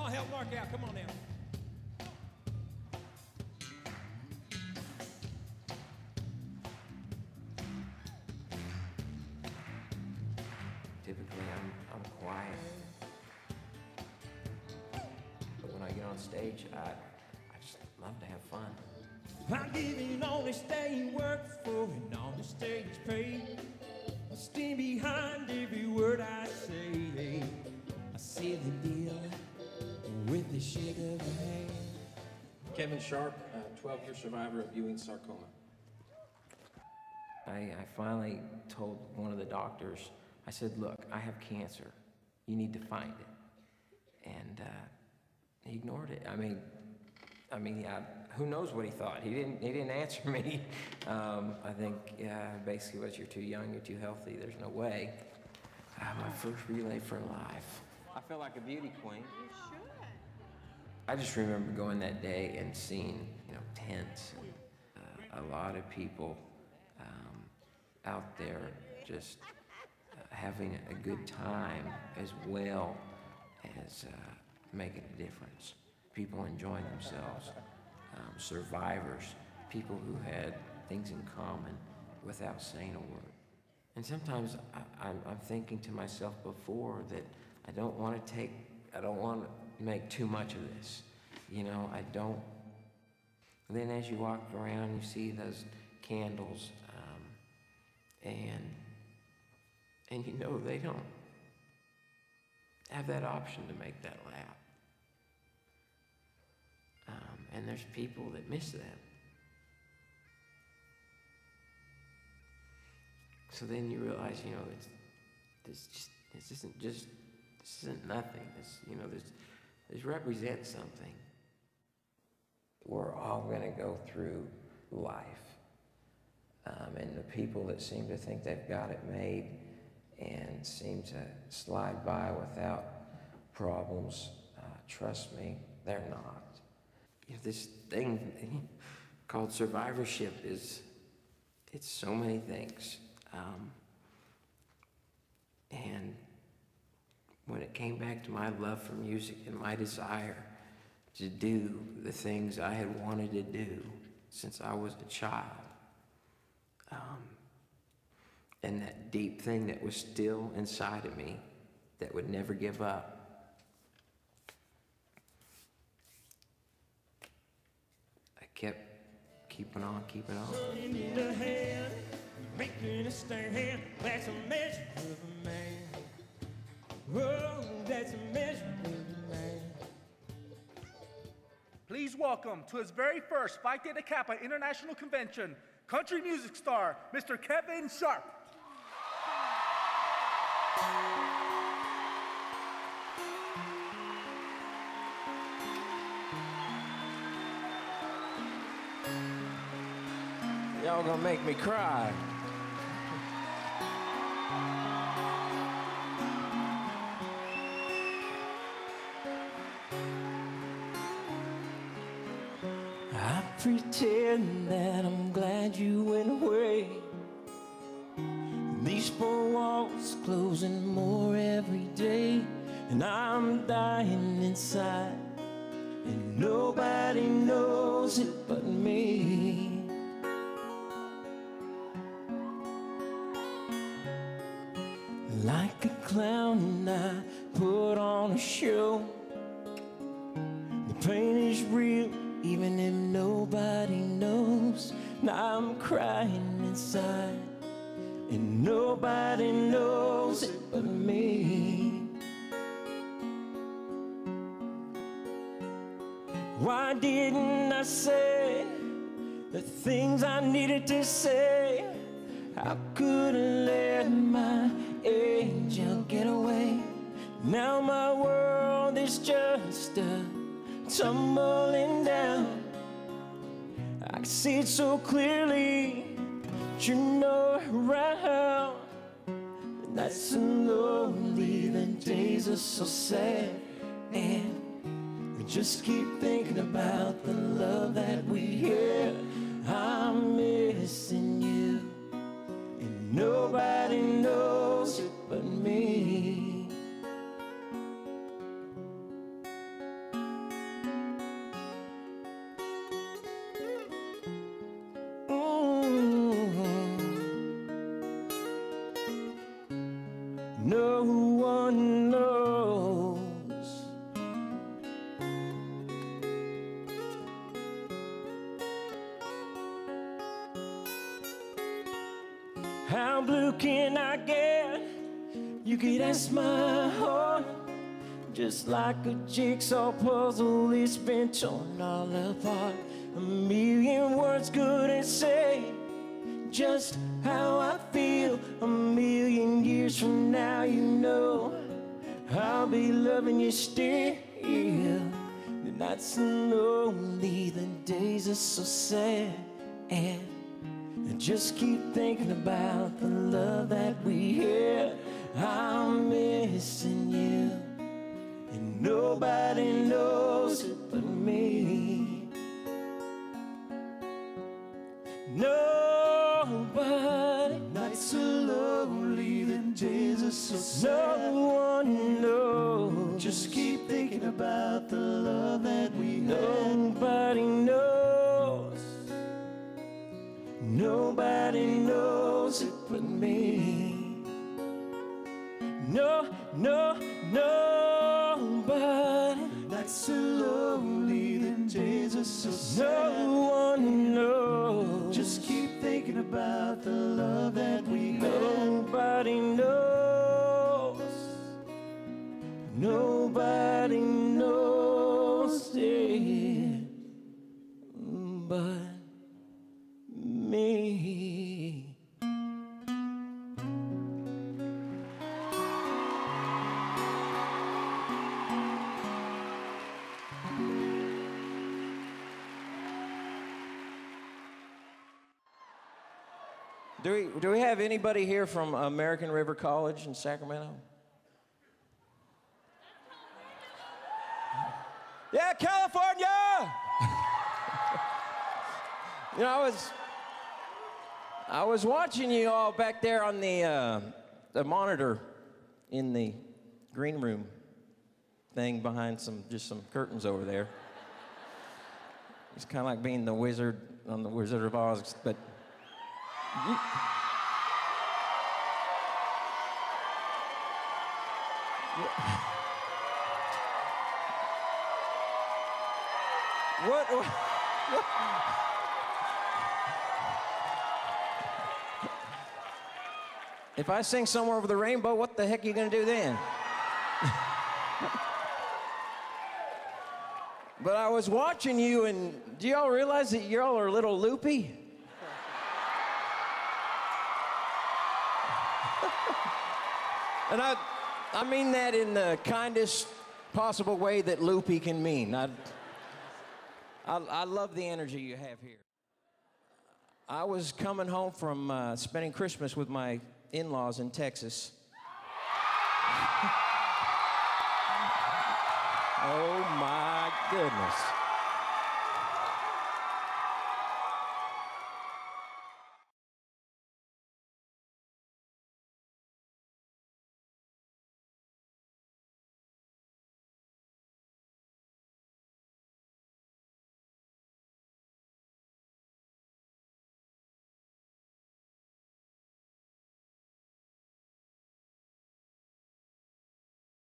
Come on, help Mark out. Come on now. Typically, I'm, I'm quiet. But when I get on stage, I, I just love to have fun. I'm giving honest day work for an honest day's pay. I stand behind every word I say. I say the deal with a shake of a hand. Kevin Sharp, 12 year survivor of Ewing sarcoma. I, I finally told one of the doctors, I said, look, I have cancer. You need to find it. And uh, he ignored it. I mean, I mean, I, who knows what he thought? He didn't. He didn't answer me. Um, I think yeah, basically was you're too young, you're too healthy. There's no way. Uh, my first relay for life. I feel like a beauty queen. I just remember going that day and seeing, you know, tents and uh, a lot of people um, out there just uh, having a good time as well as uh, making a difference. People enjoying themselves, um, survivors, people who had things in common without saying a word. And sometimes I, I'm thinking to myself before that I don't want to take, I don't want to make too much of this. You know, I don't. Then as you walk around, you see those candles, um, and and you know they don't have that option to make that lap. Um, and there's people that miss that. So then you realize, you know, it's this just this isn't just this isn't nothing. This you know this this represents something. We're all going to go through life. Um, and the people that seem to think they've got it made and seem to slide by without problems, uh, trust me, they're not. You know, this thing called survivorship is, it's so many things. Um, and came back to my love for music and my desire to do the things I had wanted to do since I was a child, um, and that deep thing that was still inside of me that would never give up. I kept keeping on, keeping on. hand, making a stand. That's a measure of a man. Oh, that's a measure of a man. Please welcome to his very first Phi Theta Kappa International Convention, country music star, Mr. Kevin Sharp. Y'all gonna make me cry. Pretend that I'm glad you went away. These four walls closing more every day, and I'm dying inside, and nobody knows it but me. Like a clown, I put on a show. The pain is real, even if nobody knows. Now I'm crying inside, and nobody knows it but me. Why didn't I say the things I needed to say? I let my angel get away? Now my world is just a tumbling down. I can see it so clearly, but you're not around. The nights are lonely, the days are so sad, and we just keep thinking about the love that we had. I'm missing you, and nobody knows How blue can I get? You could ask my heart. Just like a jigsaw puzzle, it's been torn all apart. A million words couldn't say just how I feel. A million years from now, you know I'll be loving you still. The nights are lonely, the days are so sad. And just keep thinking about the love that we had. I'm missing you, and nobody knows it but me. No, no, nobody. Nights are lonely, the days are so sad. No one knows. Just keep thinking about the love that we had. Nobody knows. Nobody knows it Do we, do we have anybody here from American River College in Sacramento? Yeah, California! you know, I was I was watching you all back there on the uh, the monitor in the green room thing behind some just some curtains over there. It's kind of like being the wizard on the Wizard of Oz, but what, If I sing somewhere over the rainbow, what the heck are you gonna do then? but I was watching you, and do y'all realize that y'all are a little loopy? and I, I mean that in the kindest possible way that loopy can mean. I, I, I love the energy you have here. I was coming home from uh, spending Christmas with my in laws in Texas. oh my goodness.